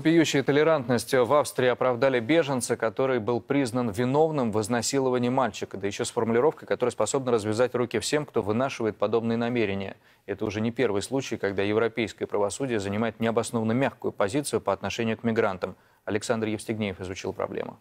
Вопиющей толерантностью в Австрии оправдали беженца, который был признан виновным в изнасиловании мальчика, да еще с формулировкой, которая способна развязать руки всем, кто вынашивает подобные намерения. Это уже не первый случай, когда европейское правосудие занимает необоснованно мягкую позицию по отношению к мигрантам. Александр Евстигнеев изучил проблему.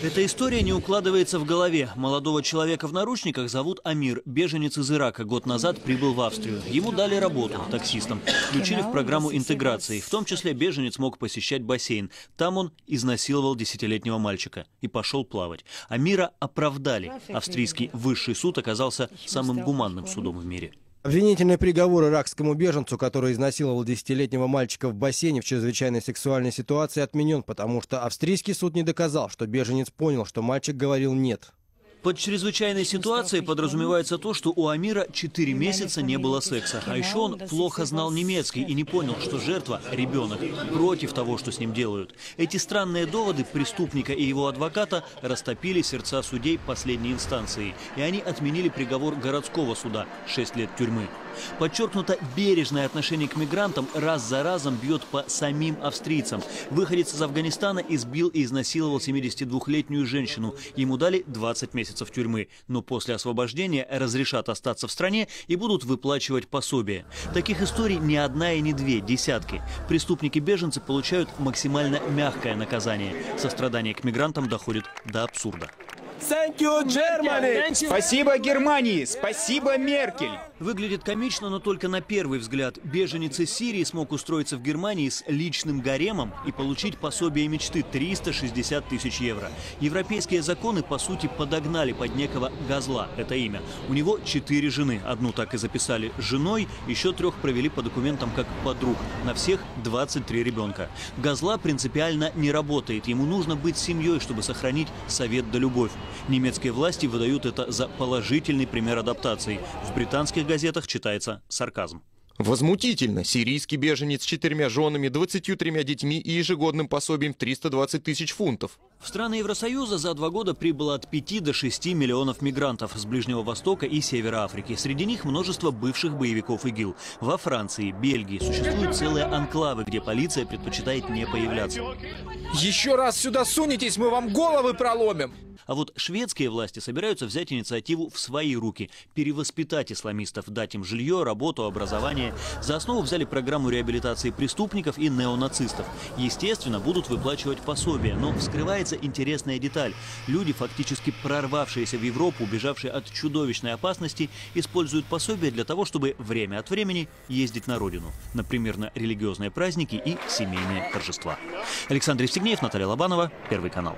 Эта история не укладывается в голове. Молодого человека в наручниках зовут Амир, беженец из Ирака. Год назад прибыл в Австрию. Ему дали работу таксистом. Включили в программу интеграции. В том числе беженец мог посещать бассейн. Там он изнасиловал десятилетнего мальчика и пошел плавать. Амира оправдали. Австрийский высший суд оказался самым гуманным судом в мире. Обвинительный приговор иракскому беженцу, который изнасиловал десятилетнего мальчика в бассейне в чрезвычайной сексуальной ситуации, отменен, потому что австрийский суд не доказал, что беженец понял, что мальчик говорил «нет». Под чрезвычайной ситуацией подразумевается то, что у Амира 4 месяца не было секса. А еще он плохо знал немецкий и не понял, что жертва – ребенок, против того, что с ним делают. Эти странные доводы преступника и его адвоката растопили сердца судей последней инстанции. И они отменили приговор городского суда – 6 лет тюрьмы. Подчеркнуто бережное отношение к мигрантам раз за разом бьет по самим австрийцам. Выходец из Афганистана избил и изнасиловал 72-летнюю женщину. Ему дали 20 месяцев тюрьмы, но после освобождения разрешат остаться в стране и будут выплачивать пособие. Таких историй не одна и не две, десятки. Преступники-беженцы получают максимально мягкое наказание. Сострадание к мигрантам доходит до абсурда. Thank you, Germany! Спасибо Германии! Спасибо Меркель! Выглядит комично, но только на первый взгляд. Беженец из Сирии смог устроиться в Германии с личным гаремом и получить пособие мечты 360 тысяч евро. Европейские законы, по сути, подогнали под некого Газла, это имя. У него четыре жены. Одну так и записали женой, еще трех провели по документам как подруг. На всех 23 ребенка. Газла принципиально не работает. Ему нужно быть семьей, чтобы сохранить совет да любовь. Немецкие власти выдают это за положительный пример адаптации. В британских газетах читается сарказм. Возмутительно. Сирийский беженец с четырьмя женами, 23 детьми и ежегодным пособием 320 тысяч фунтов. В страны Евросоюза за два года прибыло от 5 до 6 миллионов мигрантов с Ближнего Востока и Севера Африки. Среди них множество бывших боевиков ИГИЛ. Во Франции, Бельгии существуют целые анклавы, где полиция предпочитает не появляться. Еще раз сюда сунетесь, мы вам головы проломим! А вот шведские власти собираются взять инициативу в свои руки, перевоспитать исламистов, дать им жилье, работу, образование. За основу взяли программу реабилитации преступников и неонацистов. Естественно, будут выплачивать пособия, но вскрывается интересная деталь. Люди, фактически прорвавшиеся в Европу, убежавшие от чудовищной опасности, используют пособия для того, чтобы время от времени ездить на родину. Например, на религиозные праздники и семейные торжества. Александр Евстигнеев, Наталья Лобанова, Первый канал.